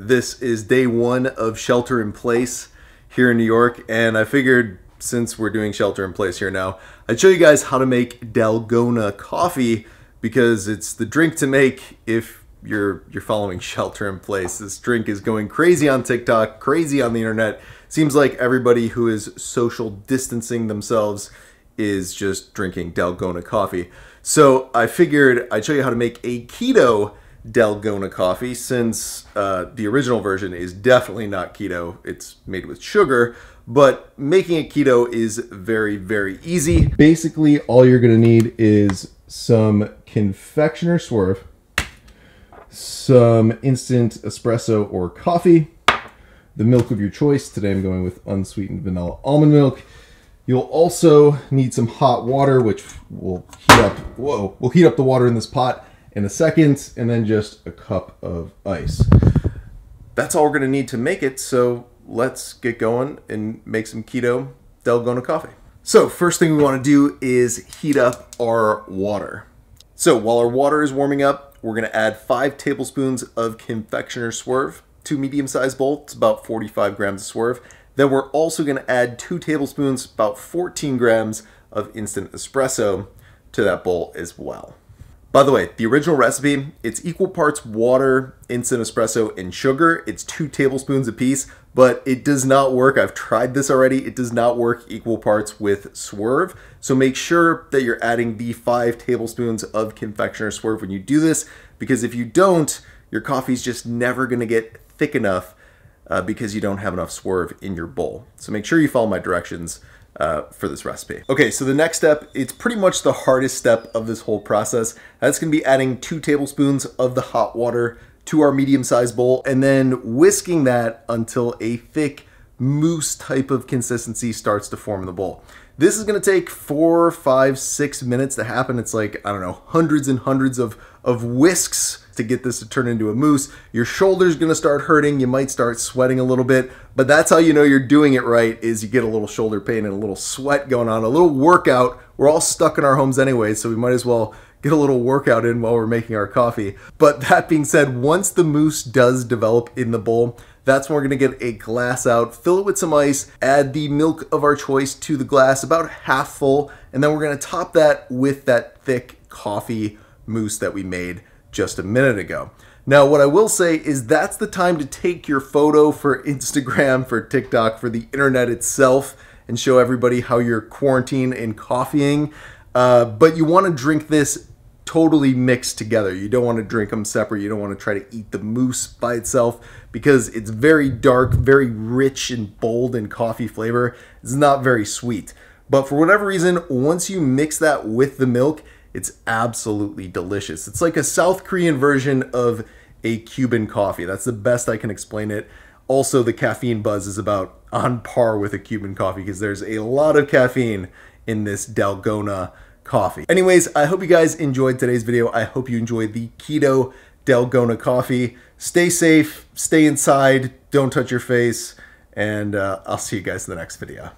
This is day one of shelter in place here in New York, and I figured since we're doing shelter in place here now, I'd show you guys how to make Dalgona coffee because it's the drink to make if you're you're following shelter in place. This drink is going crazy on TikTok, crazy on the internet. Seems like everybody who is social distancing themselves is just drinking Dalgona coffee. So I figured I'd show you how to make a keto Dalgona coffee since uh, the original version is definitely not keto. It's made with sugar, but making it keto is very, very easy. Basically, all you're gonna need is some confectioner swerve, some instant espresso or coffee, the milk of your choice. Today I'm going with unsweetened vanilla almond milk. You'll also need some hot water, which will heat up, whoa, we'll heat up the water in this pot in a second, and then just a cup of ice. That's all we're gonna need to make it, so let's get going and make some keto Dalgona coffee. So first thing we wanna do is heat up our water. So while our water is warming up, we're gonna add five tablespoons of confectioner swerve, two medium-sized bowls, about 45 grams of swerve, then we're also going to add two tablespoons, about 14 grams of instant espresso to that bowl as well. By the way, the original recipe, it's equal parts water, instant espresso, and sugar. It's two tablespoons a piece, but it does not work. I've tried this already. It does not work equal parts with swerve. So make sure that you're adding the five tablespoons of confectioner swerve when you do this, because if you don't, your coffee's just never gonna get thick enough uh, because you don't have enough swerve in your bowl. So make sure you follow my directions uh, for this recipe. Okay, so the next step, it's pretty much the hardest step of this whole process. That's gonna be adding two tablespoons of the hot water to our medium-sized bowl and then whisking that until a thick mousse type of consistency starts to form in the bowl. This is gonna take four, five, six minutes to happen. It's like, I don't know, hundreds and hundreds of, of whisks to get this to turn into a mousse. Your shoulder's gonna start hurting. You might start sweating a little bit, but that's how you know you're doing it right is you get a little shoulder pain and a little sweat going on, a little workout. We're all stuck in our homes anyway, so we might as well get a little workout in while we're making our coffee. But that being said, once the mousse does develop in the bowl, that's when we're gonna get a glass out, fill it with some ice, add the milk of our choice to the glass, about half full, and then we're gonna top that with that thick coffee mousse that we made just a minute ago. Now, what I will say is that's the time to take your photo for Instagram, for TikTok, for the internet itself, and show everybody how you're quarantine and coffeeing. Uh, but you want to drink this totally mixed together. You don't want to drink them separate. You don't want to try to eat the mousse by itself because it's very dark, very rich and bold in coffee flavor. It's not very sweet. But for whatever reason, once you mix that with the milk, it's absolutely delicious. It's like a South Korean version of a Cuban coffee. That's the best I can explain it. Also, the caffeine buzz is about on par with a Cuban coffee because there's a lot of caffeine in this Dalgona coffee. Anyways, I hope you guys enjoyed today's video. I hope you enjoyed the Keto Dalgona coffee. Stay safe, stay inside, don't touch your face, and uh, I'll see you guys in the next video.